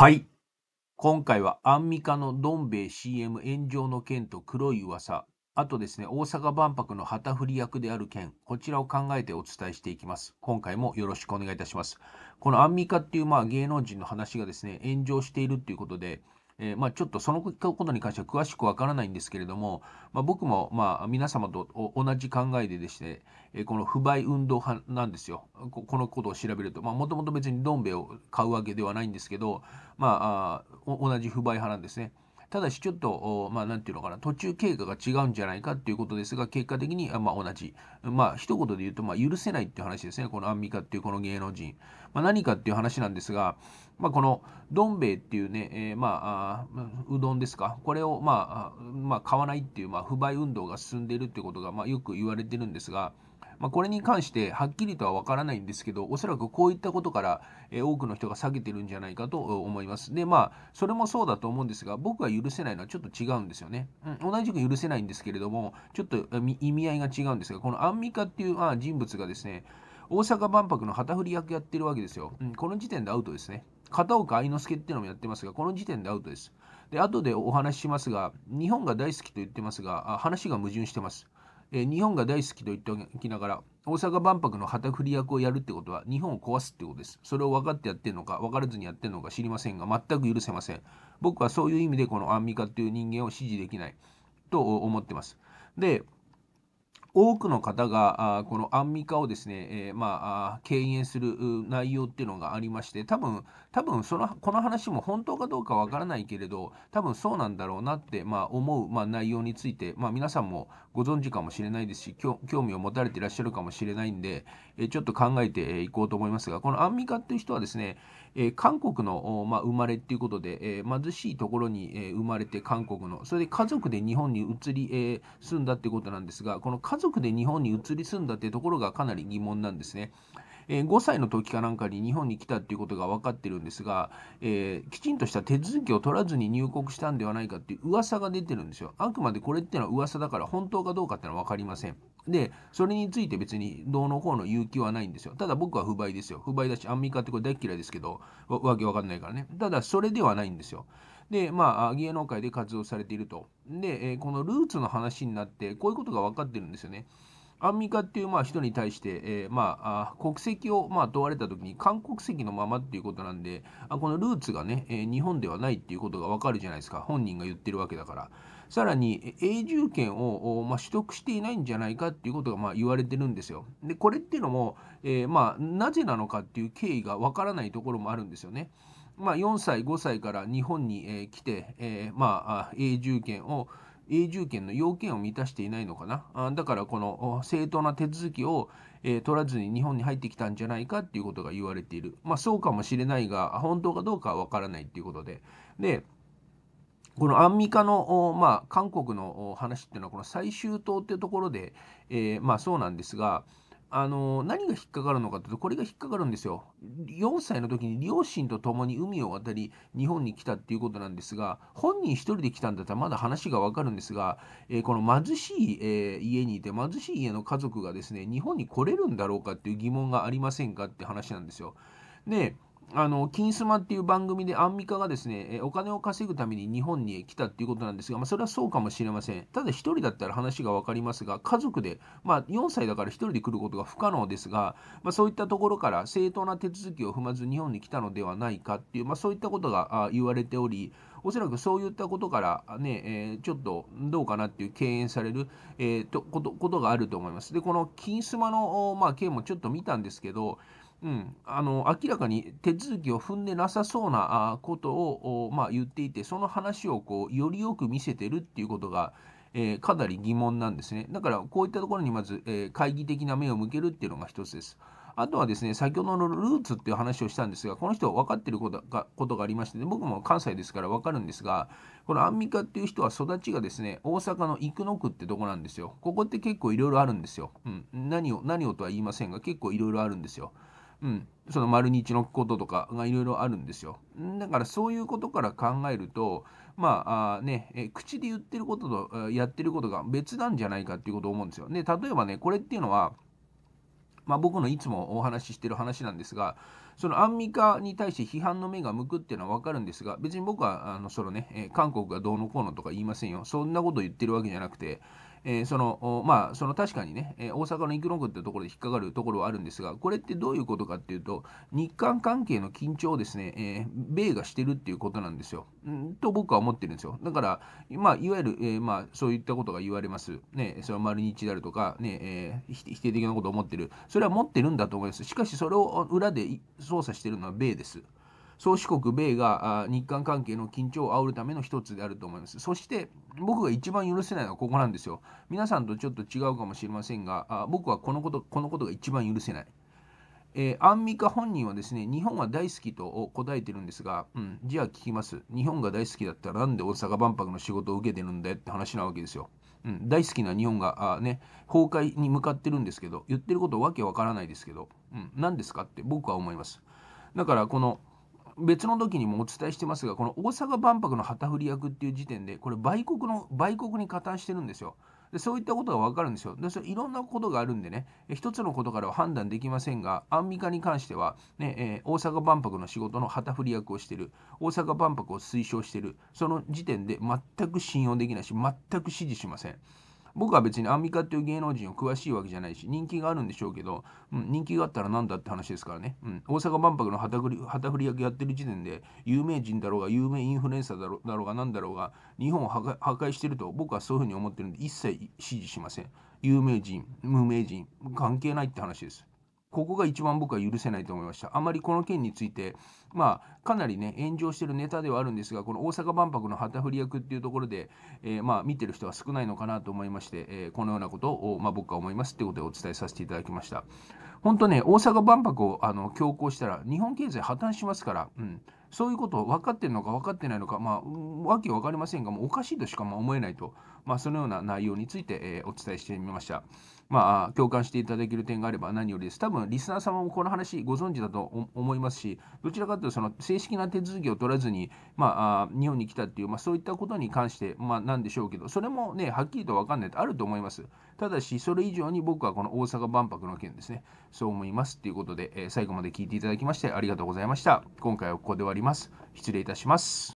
はい。今回はアンミカのどん兵衛 CM 炎上の件と黒い噂、あとですね、大阪万博の旗振り役である件、こちらを考えてお伝えしていきます。今回もよろしくお願いいたします。このアンミカっていうまあ芸能人の話がですね、炎上しているということで、えー、まあ、ちょっとそのことに関しては詳しくわからないんですけれども、まあ、僕もまあ皆様と同じ考えででして、えー、この不買運動派なんですよ。このことを調べると、もともと別にどん兵衛を買うわけではないんですけど、まあ、あ同じ不買派なんですね。ただしちょっと、まあ、なんていうのかな、途中経過が違うんじゃないかっていうことですが、結果的に、まあ、同じ。まあ、一言で言うと、まあ、許せないっていう話ですね、このアンミカっていうこの芸能人。まあ、何かっていう話なんですが、まあ、このどん兵衛っていうね、えー、まあうどんですか、これを、まあ、まあ、買わないっていう、まあ、不買運動が進んでいるっていうことが、まあ、よく言われてるんですが、まあ、これに関してはっきりとは分からないんですけど、おそらくこういったことから、え、多くの人が下げてるんじゃないかと思います。で、まあ、それもそうだと思うんですが、僕が許せないのはちょっと違うんですよね。うん、同じく許せないんですけれども、ちょっと意味合いが違うんですが、このアンミカっていう、まあ、人物がですね、大阪万博の旗振り役やってるわけですよ。うん、この時点でアウトですね。片岡愛之助っていうのもやってますが、この時点でアウトです。で、後でお話ししますが、日本が大好きと言ってますが、話が矛盾してます。え日本が大好きと言っておきながら、大阪万博の旗振り役をやるってことは、日本を壊すってことです。それを分かってやってるのか、分からずにやってるのか知りませんが、全く許せません。僕はそういう意味で、このアンミカっていう人間を支持できないと思ってます。で、多くの方がこのアンミカをですね、えー、まあ敬遠する内容っていうのがありまして多分多分そのこの話も本当かどうかわからないけれど多分そうなんだろうなって、まあ、思う、まあ、内容について、まあ、皆さんもご存知かもしれないですし興味を持たれていらっしゃるかもしれないんで、え、ちょっと考えていこうと思いますがこのアンミカっていう人はですね、え、韓国の、まあ、生まれっていうことで、え貧しいところに、え生まれて韓国のそれで家族で日本に移り、え住んだってことなんですがこの家族族で日本に移り住んだってところがかなり疑問なんですね。え5歳の時かなんかに日本に来たっていうことが分かってるんですが、えー、きちんとした手続きを取らずに入国したんではないかっていう噂が出てるんですよ。あくまでこれっていうのは噂だから本当かどうかっていうのは分かりません。で、それについて別にどうのこうの言う気はないんですよ。ただ僕は不買ですよ。不買だし、アンミカってこれ大嫌いですけど、わけわかんないからね。ただそれではないんですよ。で、まあ、芸能界で活動されていると。で、えー、このルーツの話になって、こういうことが分かってるんですよね。アンミカっていうまあ人に対して、えー、まあ、国籍をまあ問われたときに、韓国籍のままっていうことなんで、あこのルーツがね、えー、日本ではないっていうことがわかるじゃないですか、本人が言ってるわけだから。さらに、永住権を、まあ、取得していないんじゃないかっていうことがまあ言われてるんですよ。で、これっていうのも、えー、まあ、なぜなのかっていう経緯がわからないところもあるんですよね。まあ、4歳、5歳から日本に、えー、来て、えー、まあ、永住権を永住権の要件を満たしていないのかな。あだからこの正当な手続きを、えー、取らずに日本に入ってきたんじゃないかっていうことが言われている。まあそうかもしれないが、本当かどうかはわからないっていうことで。で、このアンミカの、まあ、韓国の話っていうのは、この最終島っていうところで、えー、まあそうなんですが、あの何が引っかかるのかというと、これが引っかかるんですよ。4歳の時に両親と共に海を渡り、日本に来たっていうことなんですが、本人1人で来たんだったらまだ話がわかるんですが、えー、この貧しい、えー、家にいて、貧しい家の家族がですね、日本に来れるんだろうかっていう疑問がありませんかって話なんですよ。で、あの、金スマっていう番組でアンミカがですね、お金を稼ぐために日本に来たっていうことなんですが、まあ、それはそうかもしれません。ただ一人だったら話が分かりますが、家族で、まあ、4歳だから一人で来ることが不可能ですが、まあ、そういったところから正当な手続きを踏まず日本に来たのではないかっていう、まあ、そういったことが言われており、おそらくそういったことからね、えー、ちょっとどうかなっていう敬遠される、えー、とことことがあると思います。で、この金スマの、まあ、件もちょっと見たんですけど、うん、あの明らかに手続きを踏んでなさそうなことを、まあ、言っていて、その話をこうよりよく見せてるっていうことが、えー、かなり疑問なんですね。だから、こういったところにまず、えー、懐疑的な目を向けるっていうのが一つです。あとはですね、先ほどのルーツっていう話をしたんですが、この人は分かってることがことがありまして、ね、僕も関西ですから分かるんですが、このアンミカっていう人は育ちがですね、大阪の生野区ってとこなんですよ。ここって結構いろいろあるんですよ。うん。何を、何をとは言いませんが、結構いろいろあるんですよ。うん、その丸日のこととかがいろいろあるんですよ。だからそういうことから考えると、まあねえ、口で言ってることとやってることが別なんじゃないかっていうことを思うんですよ。で、例えばね、これっていうのは、まあ、僕のいつもお話ししてる話なんですが、そのアンミカに対して批判の目が向くっていうのは分かるんですが、別に僕はあのそのね、韓国がどうのこうのとか言いませんよ。そんなこと言ってるわけじゃなくて、えー、そのまあ、その確かにね、え大阪の生野区ってところで引っかかるところはあるんですが、これってどういうことかっていうと、日韓関係の緊張をですね、えー、米がしてるっていうことなんですよ。んと僕は思ってるんですよ。だから、まあ、いわゆる、えー、まあ、そういったことが言われます。ね、それは丸日であるとか、ねえ、否定的なことを思ってる。それは持ってるんだと思います。しかし、それを裏で操作してるのは米です。宗主国米が日韓関係の緊張を煽るための一つであると思います。そして僕が一番許せないのはここなんですよ。皆さんとちょっと違うかもしれませんが、あ僕はこのことこのことが一番許せない。えー、アンミカ本人はですね、日本は大好きと答えてるんですが、うん、じゃあ聞きます。日本が大好きだったらなんで大阪万博の仕事を受けてるんだよって話なわけですよ。うん、大好きな日本があ、ね、崩壊に向かってるんですけど、言ってることわけわからないですけど、うん、何ですかって僕は思います。だからこの別の時にもお伝えしてますが、この大阪万博の旗振り役っていう時点で、これ売国の、売国に加担してるんですよ。でそういったことが分かるんですよ。でそれいろんなことがあるんでね、一つのことからは判断できませんが、アンミカに関しては、ねえー、大阪万博の仕事の旗振り役をしてる、大阪万博を推奨してる、その時点で全く信用できないし、全く支持しません。僕は別にアンミカっていう芸能人を詳しいわけじゃないし、人気があるんでしょうけど、うん、人気があったら何だって話ですからね。うん、大阪万博の旗振り旗振り役やってる時点で、有名人だろうが、有名インフルエンサーだろだろうが何だろうが、日本を破壊してると僕はそういうふうに思ってるんで、一切支持しません。有名人、無名人、関係ないって話です。ここが一番僕は許せないと思いました。あまりこの件について、まあ、かなりね、炎上してるネタではあるんですが、この大阪万博の旗振り役っていうところで、えー、まあ、見てる人は少ないのかなと思いまして、えー、このようなことを、まあ、僕は思いますっていうことでお伝えさせていただきました。本当ね、大阪万博をあの強行したら、日本経済破綻しますから、うん、そういうこと分かってるのか分かってないのか、まあ、わけ分かりませんが、もうおかしいとしか思えないと、まあ、そのような内容について、えー、お伝えしてみました。まあ、共感していただける点があれば何よりです。多分、リスナー様もこの話ご存知だと思いますし、どちらかというと、その正式な手続きを取らずに、まあ、日本に来たっていう、まあ、そういったことに関して、まあ、なんでしょうけど、それもね、はっきりと分かんないとあると思います。ただし、それ以上に僕はこの大阪万博の件ですね、そう思いますということで、え、最後まで聞いていただきましてありがとうございました。今回はここで終わります。失礼いたします。